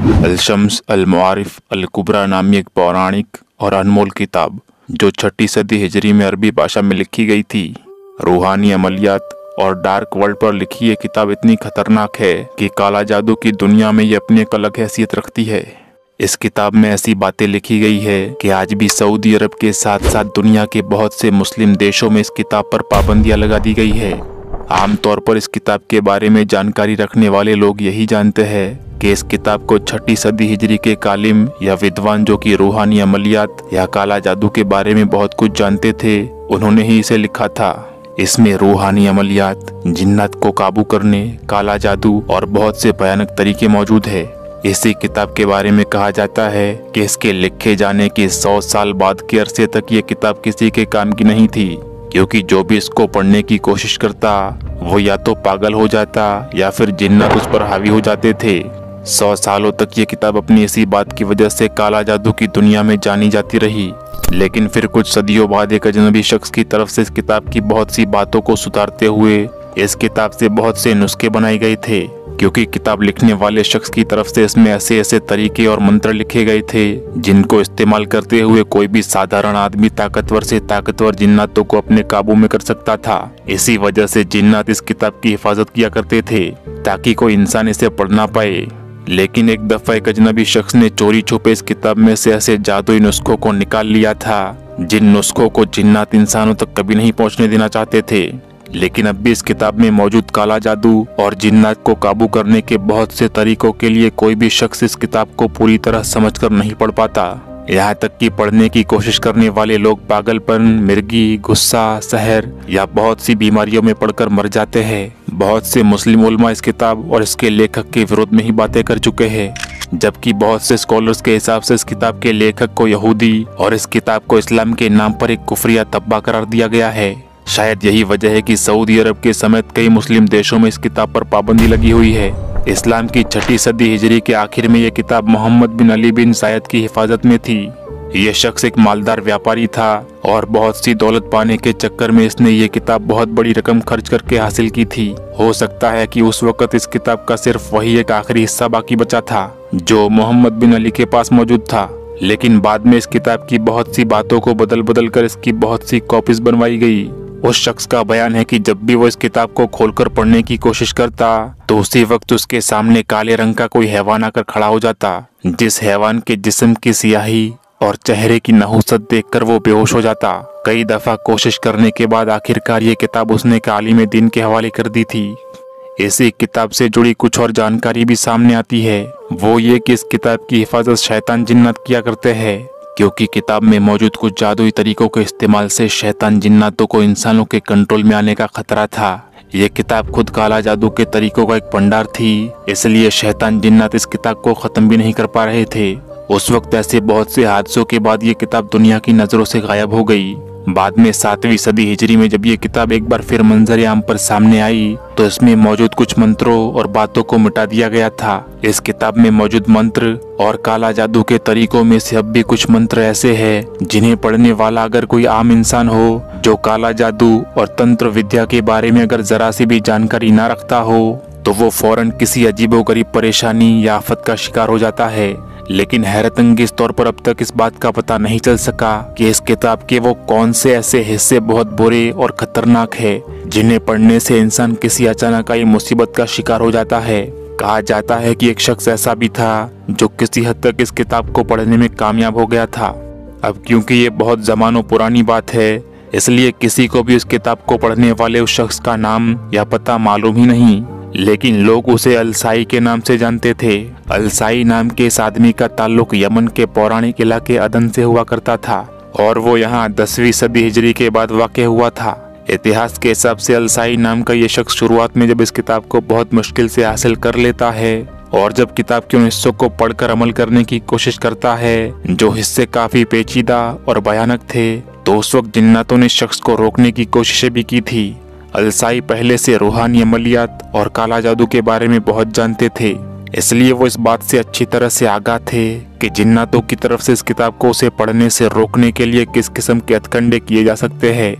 अलशम्स अल मुआरिफ अल कुबरा नामी एक पौराणिक और अनमोल किताब, जो छठी सदी हिजरी में अरबी भाषा में लिखी गई थी। रूहानी अमलियात और डार्क वर्ल्ड पर लिखी ये किताब इतनी खतरनाक है कि काला जादू की दुनिया में ये अपनी एक अलग हैसियत रखती है। इस किताब में ऐसी बातें लिखी गई है कि आज भी सऊदी अरब के साथ साथ दुनिया के बहुत से मुस्लिम देशों में इस किताब पर पाबंदियाँ लगा दी गई है। आमतौर पर इस किताब के बारे में जानकारी रखने वाले लोग यही जानते हैं। कि इस किताब को छठी सदी हिजरी के कालिम या विद्वान जो कि रूहानी अमलियात या काला जादू के बारे में बहुत कुछ जानते थे, उन्होंने ही इसे लिखा था। इसमें रूहानी अमलियात, जिन्नत को काबू करने, काला जादू और बहुत से भयानक तरीके मौजूद है। इसी किताब के बारे में कहा जाता है कि इसके लिखे जाने के सौ साल बाद के अरसे तक ये किताब किसी के काम की नहीं थी, क्योंकि जो भी इसको पढ़ने की कोशिश करता, वो या तो पागल हो जाता या फिर जिन्नत उस पर हावी हो जाते थे। सौ सालों तक ये किताब अपनी इसी बात की वजह से काला जादू की दुनिया में जानी जाती रही। लेकिन फिर कुछ सदियों बाद एक अजनबी शख्स की तरफ़ से इस किताब की बहुत सी बातों को सुधारते हुए इस किताब से बहुत से नुस्खे बनाए गए थे, क्योंकि किताब लिखने वाले शख्स की तरफ़ से इसमें ऐसे ऐसे तरीके और मंत्र लिखे गए थे, जिनको इस्तेमाल करते हुए कोई भी साधारण आदमी ताकतवर से ताकतवर जिन्नातों को अपने काबू में कर सकता था। इसी वजह से जिन्नात इस किताब की हिफाजत किया करते थे, ताकि कोई इंसान इसे पढ़ ना पाए। लेकिन एक दफ़ा एक अजनबी शख्स ने चोरी छुपे इस किताब में से ऐसे जादुई नुस्खों को निकाल लिया था, जिन नुस्खों को जिन्नात इंसानों तक कभी नहीं पहुँचने देना चाहते थे। लेकिन अब भी इस किताब में मौजूद काला जादू और जिन्नात को काबू करने के बहुत से तरीकों के लिए कोई भी शख्स इस किताब को पूरी तरह समझकर नहीं पढ़ पाता। यहाँ तक कि पढ़ने की कोशिश करने वाले लोग पागलपन, मिर्गी, गुस्सा, शहर या बहुत सी बीमारियों में पढ़कर मर जाते हैं। बहुत से मुस्लिम उलमा इस किताब और इसके लेखक के विरोध में ही बातें कर चुके हैं, जबकि बहुत से स्कॉलर्स के हिसाब से इस किताब के लेखक को यहूदी और इस किताब को इस्लाम के नाम पर एक कुफरिया तब्बा करार दिया गया है। शायद यही वजह है कि सऊदी अरब के समेत कई मुस्लिम देशों में इस किताब पर पाबंदी लगी हुई है। इस्लाम की छठी सदी हिजरी के आखिर में यह किताब मोहम्मद बिन अली बिन सायद की हिफाजत में थी। यह शख्स एक मालदार व्यापारी था और बहुत सी दौलत पाने के चक्कर में इसने ये किताब बहुत बड़ी रकम खर्च करके हासिल की थी। हो सकता है कि उस वक्त इस किताब का सिर्फ़ वही एक आखिरी हिस्सा बाकी बचा था, जो मोहम्मद बिन अली के पास मौजूद था। लेकिन बाद में इस किताब की बहुत सी बातों को बदल बदल कर इसकी बहुत सी कॉपीज बनवाई गई। उस शख्स का बयान है कि जब भी वो इस किताब को खोलकर पढ़ने की कोशिश करता तो उसी वक्त उसके सामने काले रंग का कोई हैवान आकर खड़ा हो जाता, जिस हैवान के जिस्म की सियाही और चेहरे की नहुसत देखकर वो बेहोश हो जाता। कई दफ़ा कोशिश करने के बाद आखिरकार ये किताब उसने काली में दिन के हवाले कर दी थी। इसी किताब से जुड़ी कुछ और जानकारी भी सामने आती है। वो ये कि इस किताब की हिफाजत शैतान जिन्नत किया करते हैं, क्योंकि किताब में मौजूद कुछ जादुई तरीकों के इस्तेमाल से शैतान जिन्नातों को इंसानों के कंट्रोल में आने का खतरा था। ये किताब खुद काला जादू के तरीकों का एक भंडार थी, इसलिए शैतान जिन्नात इस किताब को खत्म भी नहीं कर पा रहे थे। उस वक्त ऐसे बहुत से हादसों के बाद ये किताब दुनिया की नज़रों से गायब हो गई। बाद में सातवीं सदी हिजरी में जब ये किताब एक बार फिर मंजर आम पर सामने आई तो इसमें मौजूद कुछ मंत्रों और बातों को मिटा दिया गया था। इस किताब में मौजूद मंत्र और काला जादू के तरीकों में से अब भी कुछ मंत्र ऐसे हैं, जिन्हें पढ़ने वाला अगर कोई आम इंसान हो, जो काला जादू और तंत्र विद्या के बारे में अगर जरा सी भी जानकारी ना रखता हो तो वो फ़ौरन किसी अजीबो गरीब परेशानी या आफत का शिकार हो जाता है। लेकिन हैरत अंगेज तौर पर अब तक इस बात का पता नहीं चल सका कि इस किताब के वो कौन से ऐसे हिस्से बहुत बुरे और खतरनाक है, जिन्हें पढ़ने से इंसान किसी अचानक आई मुसीबत का शिकार हो जाता है। कहा जाता है कि एक शख्स ऐसा भी था, जो किसी हद तक इस किताब को पढ़ने में कामयाब हो गया था। अब क्योंकि ये बहुत जमानों पुरानी बात है, इसलिए किसी को भी उस किताब को पढ़ने वाले उस शख्स का नाम या पता मालूम ही नहीं। लेकिन लोग उसे अलसाई के नाम से जानते थे। अलसाई नाम के इस आदमी का ताल्लुक यमन के पौराणिक इलाके अदन से हुआ करता था, और वो यहाँ दसवीं सदी हिजरी के बाद वाक़ हुआ था। इतिहास के हिसाब से अलसाई नाम का ये शख्स शुरुआत में जब इस किताब को बहुत मुश्किल से हासिल कर लेता है, और जब किताब के उन हिस्सों को पढ़कर अमल करने की कोशिश करता है, जो हिस्से काफ़ी पेचीदा और भयानक थे तो उस वक्त जिन्नातों ने शख्स को रोकने की कोशिशें भी की थी। अलसाई पहले से रूहानी अमलियात और काला जादू के बारे में बहुत जानते थे, इसलिए वो इस बात से अच्छी तरह से आगाह थे कि जिन्नातों की तरफ़ से इस किताब को उसे पढ़ने से रोकने के लिए किस किस्म के हथकंडे किए जा सकते हैं।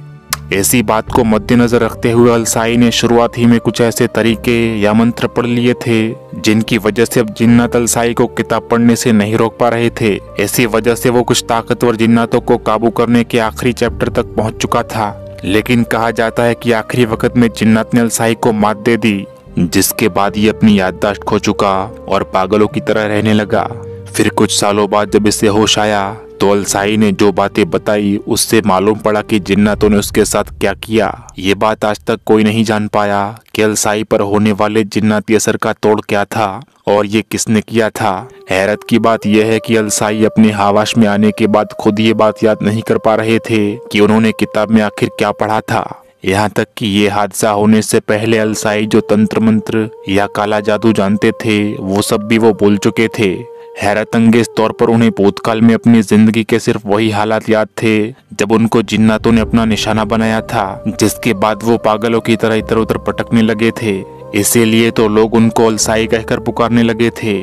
ऐसी बात को मद्देनजर रखते हुए अलसाई ने शुरुआत ही में कुछ ऐसे तरीके या मंत्र पढ़ लिए थे, जिनकी वजह से अब जिन्नात अलसाई को किताब पढ़ने से नहीं रोक पा रहे थे। ऐसी वजह से वो कुछ ताकतवर जिन्नातों को काबू करने के आखिरी चैप्टर तक पहुँच चुका था। लेकिन कहा जाता है कि आखिरी वक्त में जिन्नात ने अलसाही को मात दे दी, जिसके बाद ये अपनी याददाश्त खो चुका और पागलों की तरह रहने लगा। फिर कुछ सालों बाद जब इसे होश आया तो अलसाई ने जो बातें बताई, उससे मालूम पड़ा कि जिन्नातों ने उसके साथ क्या किया। ये बात आज तक कोई नहीं जान पाया कि अलसाई पर होने वाले जिन्नाती असर का तोड़ क्या था और ये किसने किया था। हैरत की बात यह है कि अलसाई अपने हावाश में आने के बाद खुद ये बात याद नहीं कर पा रहे थे कि उन्होंने किताब में आखिर क्या पढ़ा था। यहाँ तक कि ये हादसा होने से पहले अलसाई जो तंत्र मंत्र या काला जादू जानते थे, वो सब भी वो भूल चुके थे। हैरत अंगेज तौर पर उन्हें भूतकाल में अपनी ज़िंदगी के सिर्फ़ वही हालात याद थे, जब उनको जिन्नातों ने अपना निशाना बनाया था, जिसके बाद वो पागलों की तरह इधर उधर पटकने लगे थे। इसीलिए तो लोग उनको अलसाई कहकर पुकारने लगे थे।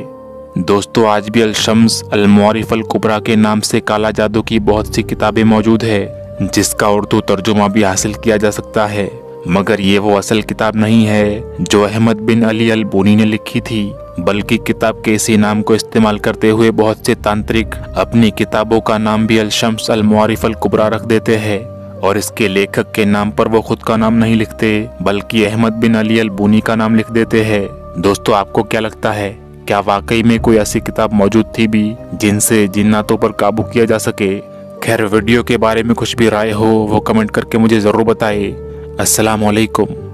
दोस्तों, आज भी अलशम्स अलमारिफ अल कुबरा के नाम से काला जादू की बहुत सी किताबें मौजूद है, जिसका उर्दू तर्जुमा भी हासिल किया जा सकता है। मगर ये वो असल किताब नहीं है जो अहमद बिन अली अल बोनी ने लिखी थी, बल्कि किताब के इसी नाम को इस्तेमाल करते हुए बहुत से तांत्रिक अपनी किताबों का नाम भी अलशम्स अल मुआरिफ अल कुबरा रख देते हैं, और इसके लेखक के नाम पर वो खुद का नाम नहीं लिखते, बल्कि अहमद बिन अली अल बोनी का नाम लिख देते हैं। दोस्तों, आपको क्या लगता है, क्या वाकई में कोई ऐसी किताब मौजूद थी भी, जिनसे जिन्नातों पर काबू किया जा सके? खैर, वीडियो के बारे में कुछ भी राय हो, वो कमेंट करके मुझे ज़रूर बताए। अस्सलाम वालेकुम